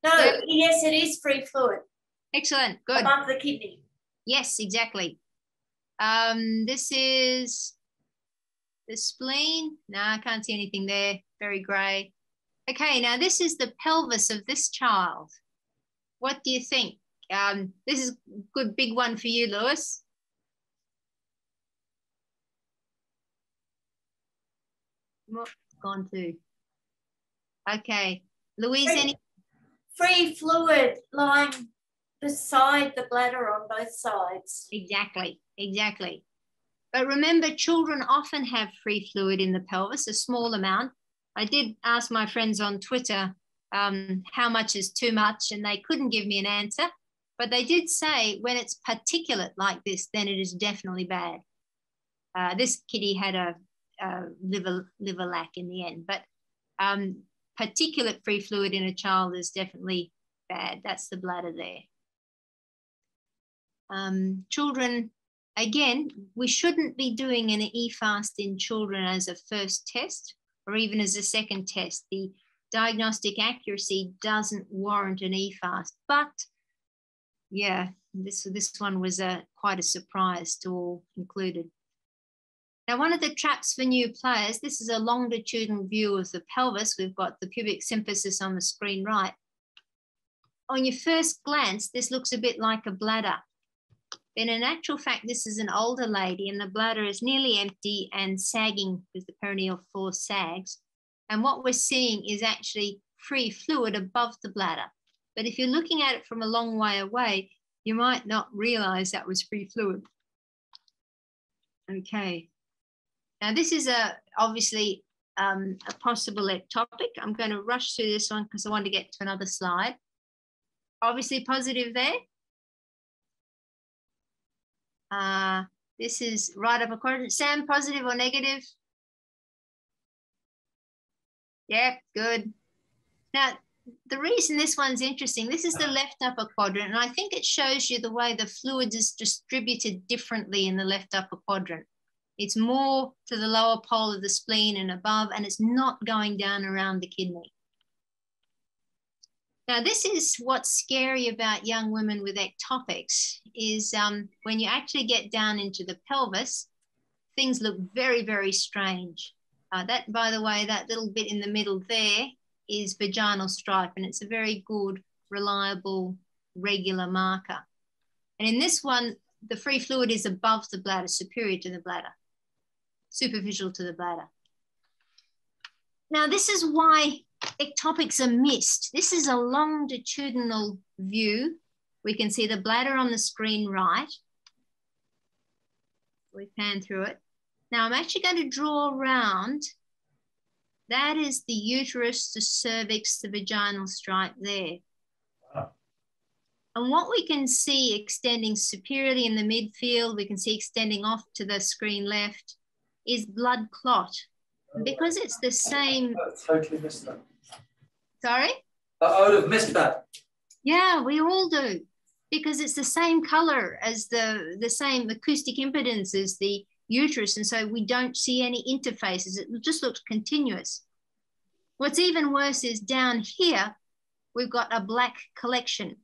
No, Yeah. yes, it is free fluid Excellent. Good. above the kidney. Yes, exactly. Um, this is the spleen. No, I can't see anything there. Very grey. Okay, now this is the pelvis of this child. What do you think? Um, this is a good big one for you, Lewis. Gone to? Okay, Louise, Hey. any Free fluid lying beside the bladder on both sides. Exactly, exactly. But remember, children often have free fluid in the pelvis, a small amount. I did ask my friends on Twitter um, how much is too much, and they couldn't give me an answer. But they did say when it's particulate like this, then it is definitely bad. Uh, this kitty had a, a liver, liver lac in the end, but um, particulate free fluid in a child is definitely bad. That's the bladder there um, children, again, we shouldn't be doing an EFAST in children as a first test or even as a second test. The diagnostic accuracy doesn't warrant an EFAST, but yeah, this, this one was a, quite a surprise to all included. Now, one of the traps for new players, this is a longitudinal view of the pelvis. We've got the pubic symphysis on the screen right. On your first glance, this looks a bit like a bladder. But in actual fact, this is an older lady and the bladder is nearly empty and sagging because the perineal floor sags. And what we're seeing is actually free fluid above the bladder. But if you're looking at it from a long way away, you might not realize that was free fluid. Okay. Now this is a obviously um, a possible ectopic. I'm going to rush through this one because I want to get to another slide. Obviously positive there. Uh, this is right up a quadrant. Sam, positive or negative? Yeah, good. Now, the reason this one's interesting, this is the left upper quadrant, and I think it shows you the way the fluid is distributed differently in the left upper quadrant. It's more to the lower pole of the spleen and above, and it's not going down around the kidney. Now, this is what's scary about young women with ectopics is um, when you actually get down into the pelvis, things look very, very strange. Uh, that, by the way, that little bit in the middle there is vaginal stripe, and it's a very good, reliable, regular marker. And in this one, the free fluid is above the bladder, superior to the bladder, superficial to the bladder. Now, this is why ectopics are missed. This is a longitudinal view. We can see the bladder on the screen right. We pan through it. Now I'm actually going to draw around. That is the uterus, the cervix, the vaginal stripe there. And what we can see extending superiorly in the midfield, we can see extending off to the screen left, is blood clot. because it's the same. I totally missed that. Sorry? I would have missed that. Yeah, we all do. Because it's the same color as the, the same acoustic impedance as the uterus. And so we don't see any interfaces. It just looks continuous. What's even worse is down here, we've got a black collection.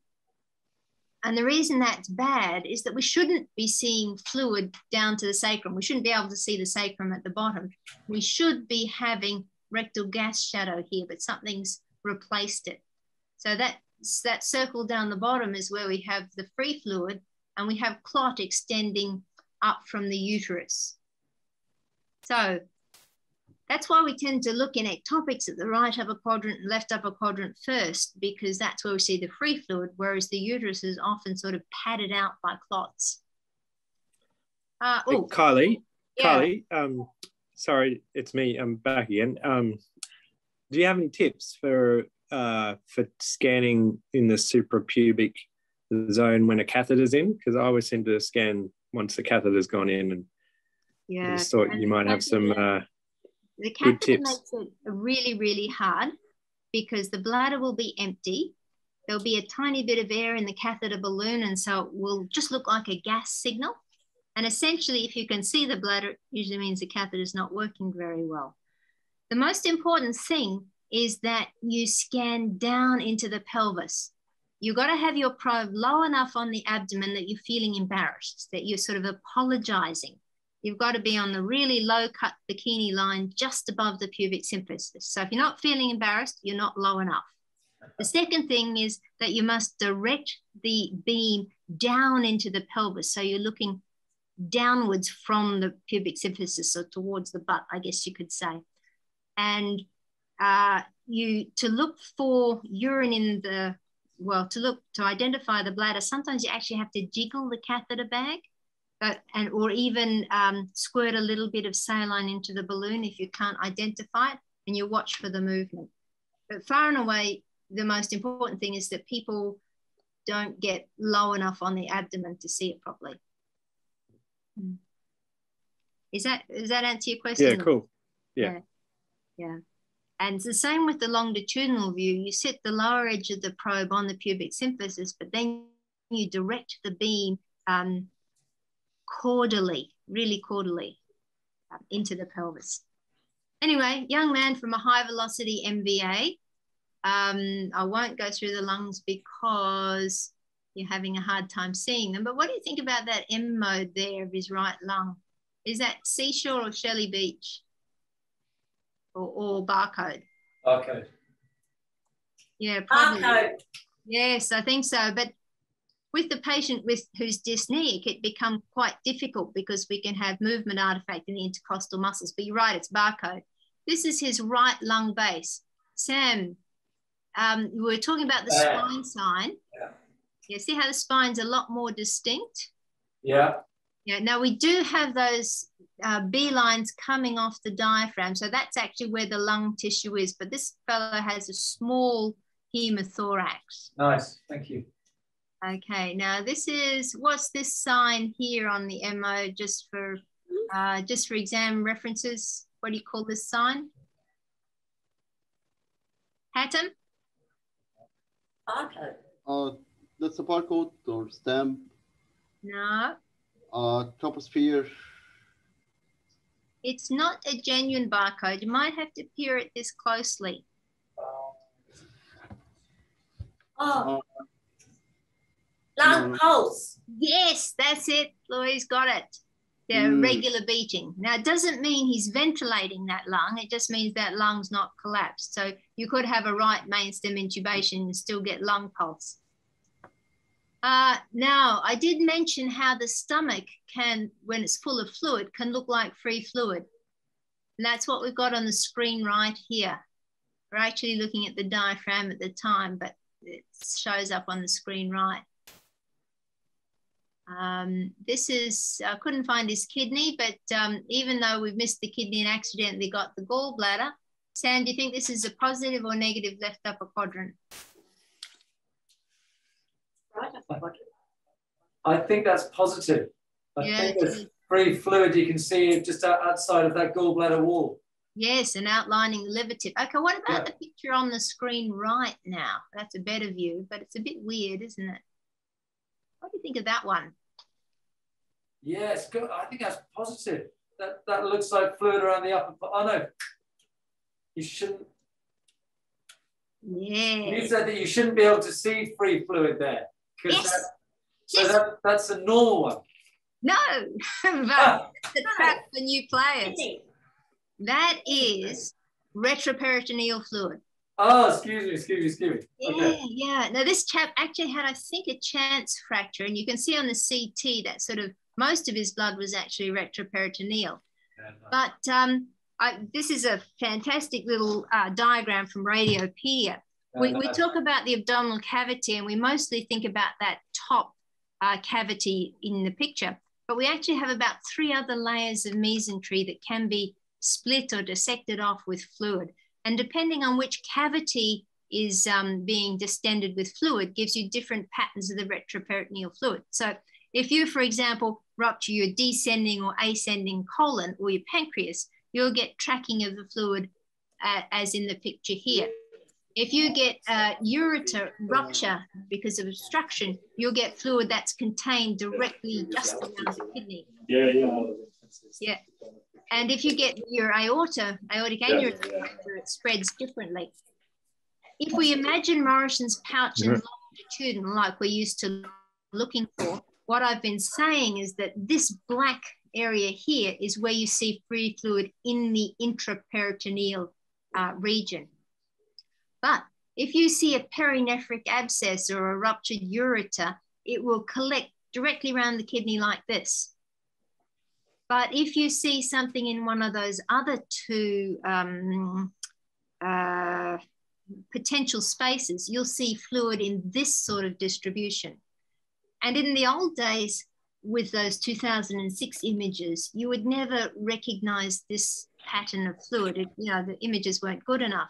And the reason that's bad is that we shouldn't be seeing fluid down to the sacrum. We shouldn't be able to see the sacrum at the bottom. We should be having rectal gas shadow here, but something's replaced it. So that, that circle down the bottom is where we have the free fluid and we have clot extending up from the uterus. So that's why we tend to look in ectopics at the right upper quadrant and left upper quadrant first, because that's where we see the free fluid, whereas the uterus is often sort of padded out by clots. Uh, oh, Kylie, yeah. Kylie, um, sorry, it's me. I'm back again. Um, do you have any tips for uh, for scanning in the suprapubic zone when a catheter's in? Because I always seem to scan once the catheter's gone in, and yeah, just thought you might have some. Uh, the catheter makes it really, really hard because the bladder will be empty. There'll be a tiny bit of air in the catheter balloon, and so it will just look like a gas signal. And essentially, if you can see the bladder, it usually means the catheter is not working very well. The most important thing is that you scan down into the pelvis. You've got to have your probe low enough on the abdomen that you're feeling embarrassed, that you're sort of apologizing you've got to be on the really low cut bikini line just above the pubic symphysis. So if you're not feeling embarrassed, you're not low enough. The second thing is that you must direct the beam down into the pelvis. So you're looking downwards from the pubic symphysis, so towards the butt, I guess you could say. And uh, you to look for urine in the well, to look to identify the bladder, sometimes you actually have to jiggle the catheter bag but, and or even um, squirt a little bit of saline into the balloon if you can't identify it and you watch for the movement. But far and away, the most important thing is that people don't get low enough on the abdomen to see it properly. Hmm. Is that does that answer your question? Yeah, cool. Yeah. yeah. Yeah. And it's the same with the longitudinal view. You set the lower edge of the probe on the pubic symphysis, but then you direct the beam um, caudally, really caudally um, into the pelvis. Anyway, young man from a high velocity MVA. Um, I won't go through the lungs because you're having a hard time seeing them. But what do you think about that M mode there of his right lung? Is that seashore or Shelley Beach? Or, or barcode? Barcode. Yeah, probably. Barcode. Yes, I think so. But with the patient with who's dyspneic, it becomes quite difficult because we can have movement artifact in the intercostal muscles. But you're right, it's barcode. This is his right lung base. Sam, um, we were talking about the spine sign. Yeah. yeah. See how the spine's a lot more distinct? Yeah. Yeah. Now we do have those uh, B lines coming off the diaphragm. So that's actually where the lung tissue is. But this fellow has a small hemothorax. Nice. Thank you. Okay, now this is, what's this sign here on the MO just for, uh, just for exam references? What do you call this sign? Hatem? Barcode. Uh, that's a barcode or stamp. No. Uh, troposphere. It's not a genuine barcode. You might have to peer at this closely. Oh. Uh, Lung pulse. Yes, that's it. Louise got it. The mm. regular beating. Now, it doesn't mean he's ventilating that lung. It just means that lung's not collapsed. So you could have a right main stem intubation and still get lung pulse. Uh, now, I did mention how the stomach can, when it's full of fluid, can look like free fluid. And that's what we've got on the screen right here. We're actually looking at the diaphragm at the time, but it shows up on the screen right. Um, this is, I couldn't find his kidney, but um, even though we've missed the kidney and accidentally got the gallbladder, Sam, do you think this is a positive or negative left upper quadrant? I think that's positive. I Yeah, think there's free fluid you can see just outside of that gallbladder wall. Yes, and outlining the liver tip. Okay, what about Yeah. the picture on the screen right now? That's a better view, but it's a bit weird, isn't it? What do you think of that one? Yes, good. I think that's positive. That that looks like fluid around the upper. part. Oh no, you shouldn't. You said that you shouldn't be able to see free fluid there. 'Cause Yes. that- so Yes. that, that's a normal one. No, *laughs* but Ah, the trap for new players. That is retroperitoneal fluid. oh, excuse me, excuse me, excuse me. Yeah, Okay. yeah. Now this chap actually had, I think, a chance fracture, and you can see on the CT that sort of most of his blood was actually retroperitoneal. But um, I, this is a fantastic little uh, diagram from Radiopaedia. We, we talk about the abdominal cavity, and we mostly think about that top uh, cavity in the picture, but we actually have about three other layers of mesentery that can be split or dissected off with fluid. And depending on which cavity is um, being distended with fluid, gives you different patterns of the retroperitoneal fluid. So if you, for example, rupture your descending or ascending colon or your pancreas, you'll get tracking of the fluid uh, as in the picture here. If you get a ureter rupture because of obstruction, you'll get fluid that's contained directly just around the kidney. Yeah, yeah. Yeah. And if you get your aorta, aortic aneurysm fracture, it spreads differently. If we imagine Morison's pouch and longitudinal, like we're used to looking for, what I've been saying is that this black area here is where you see free fluid in the intraperitoneal uh, region. But if you see a perinephric abscess or a ruptured ureter, it will collect directly around the kidney like this. But if you see something in one of those other two um, uh, potential spaces, you'll see fluid in this sort of distribution. And in the old days, with those 2006 images, you would never recognize this pattern of fluid. It, you know, the images weren't good enough.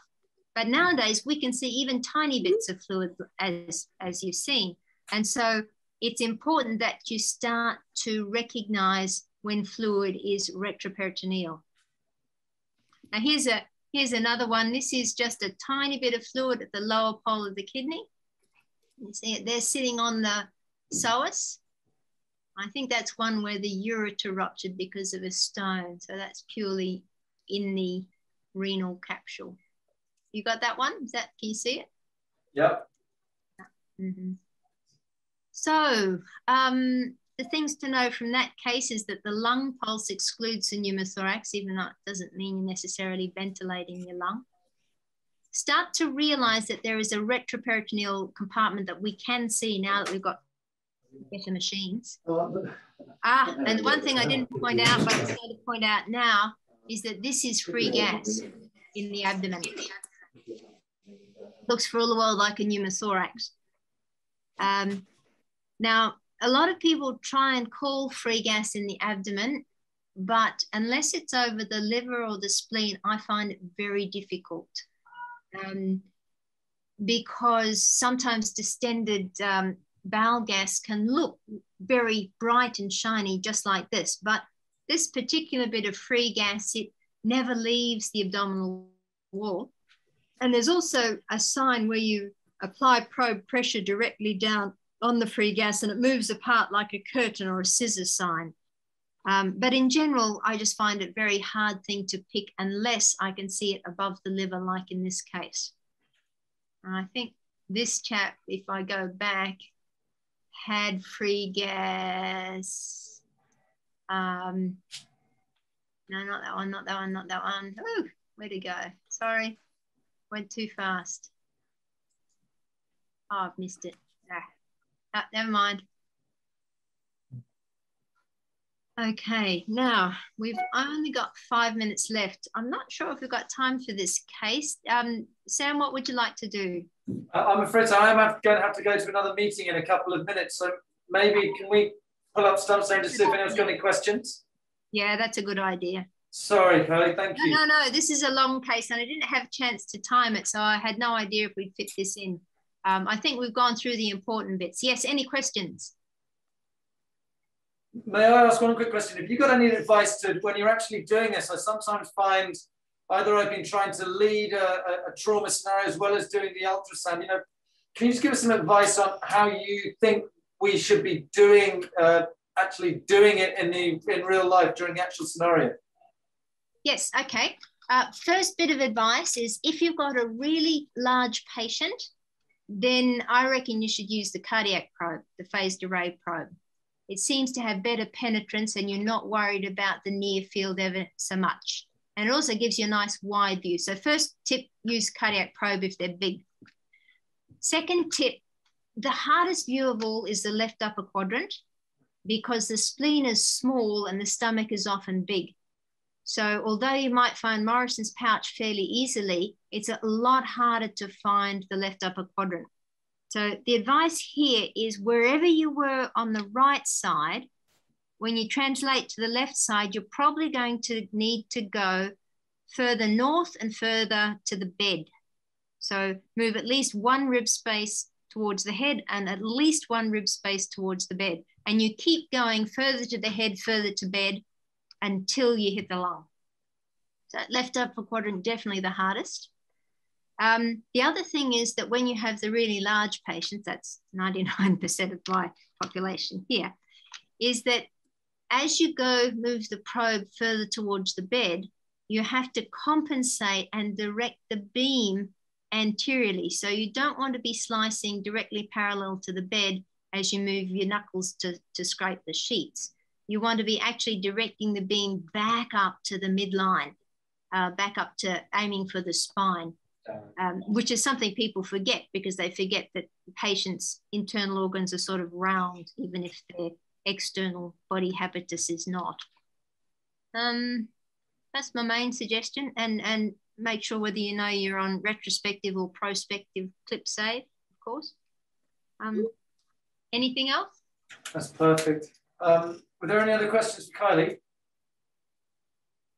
But nowadays, we can see even tiny bits of fluid as, as you've seen. And so it's important that you start to recognize when fluid is retroperitoneal. Now here's, a, here's another one. This is just a tiny bit of fluid at the lower pole of the kidney. You see it, they're sitting on the psoas. I think that's one where the ureter ruptured because of a stone. So that's purely in the renal capsule. You got that one? Is that, can you see it? Yep. Mhm. So um, the things to know from that case is that the lung pulse excludes the pneumothorax, even though it doesn't mean you're necessarily ventilating your lung. Start to realize that there is a retroperitoneal compartment that we can see now that we've got better machines. Ah, and one thing I didn't point out, but I'm going to point out now, is that this is free gas in the abdomen. Looks for all the world like a pneumothorax. Um, now, a lot of people try and call free gas in the abdomen, but unless it's over the liver or the spleen, I find it very difficult. Um, because sometimes distended um, bowel gas can look very bright and shiny, just like this. But this particular bit of free gas, it never leaves the abdominal wall. And there's also a sign where you apply probe pressure directly down on the free gas and it moves apart like a curtain or a scissor sign. Um, but in general, I just find it very hard thing to pick unless I can see it above the liver, like in this case. And I think this chap, if I go back, had free gas. Um, no, not that one, not that one, not that one. Oh, where to go? Sorry, went too fast. Oh, I've missed it. Ah, ah, never mind. Okay, now we've only got five minutes left. I'm not sure if we've got time for this case. Um, Sam, what would you like to do? I'm afraid so. I'm going to have to go to another meeting in a couple of minutes. So maybe can we pull up stump zone to see if anyone's got any questions? Yeah, that's a good idea. Sorry, Kylie, thank No, you. no, no. No, this is a long case, and I didn't have a chance to time it, so I had no idea if we'd fit this in. Um, I think we've gone through the important bits. Yes, any questions? May I ask one quick question? Have you got any advice to when you're actually doing this? I sometimes find either I've been trying to lead a, a, a trauma scenario as well as doing the ultrasound. You know, can you just give us some advice on how you think we should be doing, uh, actually doing it in the in real life during the actual scenario? Yes, okay. Uh, first bit of advice is if you've got a really large patient, then I reckon you should use the cardiac probe, the phased array probe. It seems to have better penetrance and you're not worried about the near field ever so much. And it also gives you a nice wide view. So first tip, use cardiac probe if they're big. Second tip, the hardest view of all is the left upper quadrant because the spleen is small and the stomach is often big. So although you might find Morison's pouch fairly easily, it's a lot harder to find the left upper quadrant. So the advice here is wherever you were on the right side, when you translate to the left side, you're probably going to need to go further north and further to the bed. So move at least one rib space towards the head and at least one rib space towards the bed. And you keep going further to the head, further to bed until you hit the lung. So left upper quadrant, definitely the hardest. Um, the other thing is that when you have the really large patients, that's 99% of my population here, is that as you go move the probe further towards the bed, you have to compensate and direct the beam anteriorly. So you don't want to be slicing directly parallel to the bed as you move your knuckles to, to scrape the sheets. You want to be actually directing the beam back up to the midline, uh, back up to aiming for the spine, um, which is something people forget because they forget that the patients' internal organs are sort of round, even if their external body habitus is not. Um, that's my main suggestion. And, and make sure whether you know you're on retrospective or prospective clip save, of course. Um, anything else? That's perfect. Um, were there any other questions for Kylie?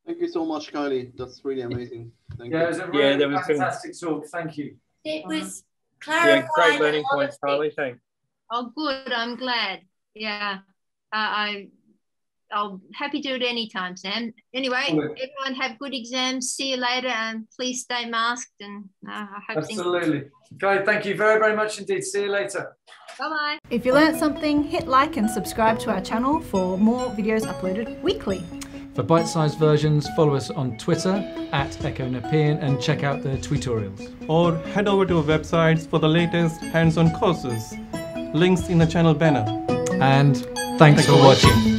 Thank you so much, Kylie. That's really amazing. Thank Yeah, it was a Yeah, really that was good. fantastic talk. Thank you. It was Yeah, great learning points, Kylie. things. Charlie. Thanks. Oh, good. I'm glad. Yeah. Uh, I, I'll happy to do it anytime, Sam. Anyway, Good. everyone have good exams. See you later, and please stay masked. And uh, I hope things. Absolutely. Kylie, thank you very, very much indeed. See you later. Bye bye. If you learnt something, hit like and subscribe to our channel for more videos uploaded weekly. For bite-sized versions, follow us on Twitter at Echo Nepean and check out the tutorials. or head over to our websites for the latest hands-on courses. Links in the channel banner. And thanks, for watching.